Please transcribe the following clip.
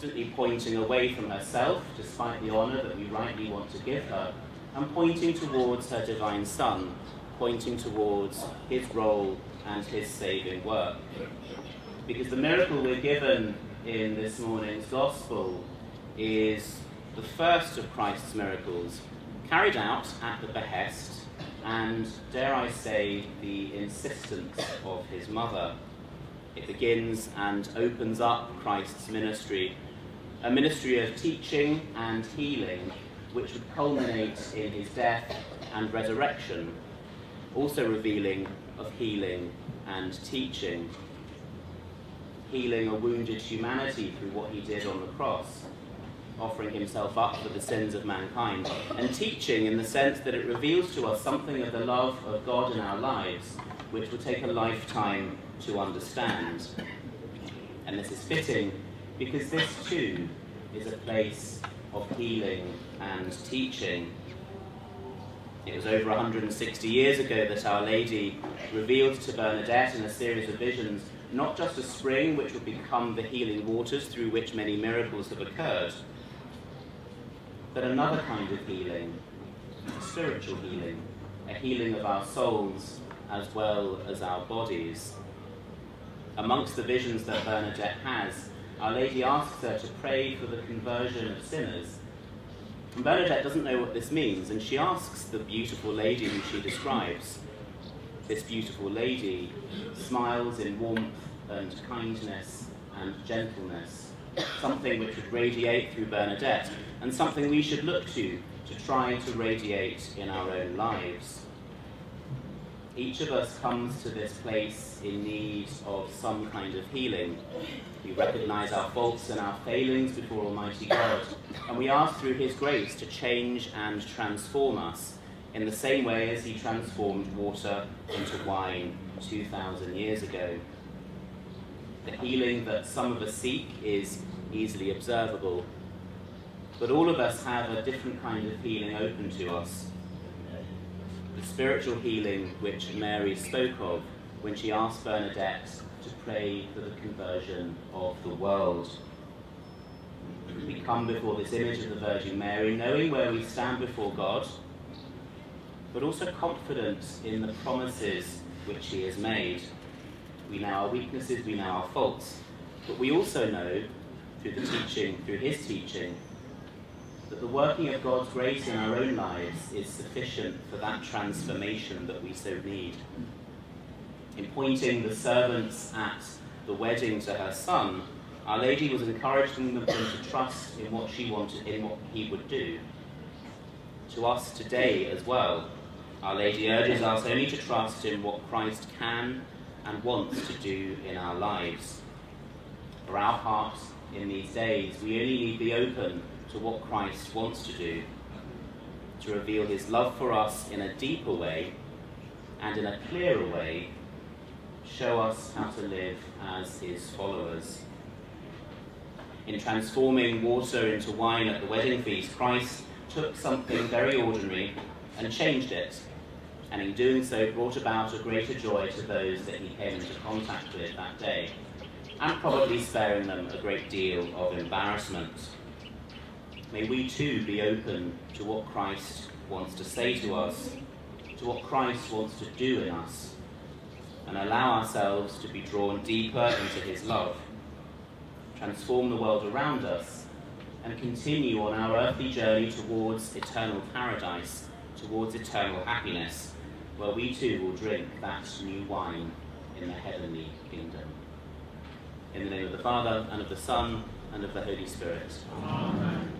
gently pointing away from herself, despite the honour that we rightly want to give her, and pointing towards her divine Son, pointing towards his role and his saving work. Because the miracle we're given in this morning's Gospel is the first of Christ's miracles, carried out at the behest and, dare I say, the insistence of his mother. It begins and opens up Christ's ministry, a ministry of teaching and healing, which would culminate in his death and resurrection, also revealing of healing and teaching. Healing a wounded humanity through what he did on the cross, offering himself up for the sins of mankind, and teaching in the sense that it reveals to us something of the love of God in our lives, which will take a lifetime to understand. And this is fitting because this too is a place of healing and teaching. It was over 160 years ago that Our Lady revealed to Bernadette in a series of visions not just a spring which would become the healing waters through which many miracles have occurred, but another kind of healing, a spiritual healing, a healing of our souls as well as our bodies. Amongst the visions that Bernadette has, Our Lady asks her to pray for the conversion of sinners. And Bernadette doesn't know what this means, and she asks the beautiful lady who she describes. This beautiful lady smiles in warmth and kindness and gentleness, something which would radiate through Bernadette, and something we should look to to try to radiate in our own lives. Each of us comes to this place in need of some kind of healing. We recognize our faults and our failings before Almighty God, and we ask through His grace to change and transform us in the same way as He transformed water into wine 2,000 years ago. The healing that some of us seek is easily observable, but all of us have a different kind of healing open to us spiritual healing which Mary spoke of when she asked Bernadette to pray for the conversion of the world. We come before this image of the Virgin Mary, knowing where we stand before God, but also confident in the promises which He has made. We know our weaknesses, we know our faults, but we also know, through the teaching, through His teaching, that the working of God's grace in our own lives is sufficient for that transformation that we so need. In pointing the servants at the wedding to her son, Our Lady was encouraging them to trust in what she wanted, in what he would do. To us today as well, Our Lady urges us only to trust in what Christ can and wants to do in our lives. For our hearts in these days, we only need be open to what Christ wants to do, to reveal his love for us in a deeper way and in a clearer way, show us how to live as his followers. In transforming water into wine at the wedding feast, Christ took something very ordinary and changed it, and in doing so brought about a greater joy to those that he came into contact with that day, and probably sparing them a great deal of embarrassment. May we too be open to what Christ wants to say to us, to what Christ wants to do in us, and allow ourselves to be drawn deeper into his love, transform the world around us, and continue on our earthly journey towards eternal paradise, towards eternal happiness, where we too will drink that new wine in the heavenly kingdom. In the name of the Father, and of the Son, and of the Holy Spirit. Amen.